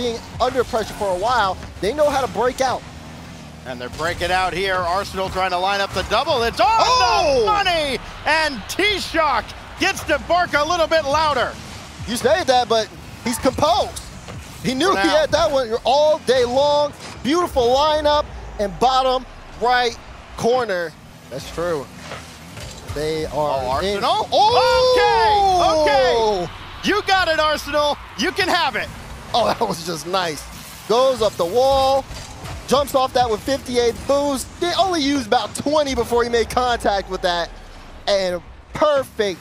being under pressure for a while, they know how to break out. And they're breaking out here. Arsenal trying to line up the double. It's on Oh! the money! And T-Shock gets to bark a little bit louder. You say that, but he's composed. He knew he had that one all day long. Beautiful lineup and bottom right corner. That's true. They are Oh, in- Arsenal? Oh! Okay, okay. You got it, Arsenal. You can have it. Oh, that was just nice. Goes up the wall, jumps off that with 58 boost. They only used about 20 before he made contact with that. And perfect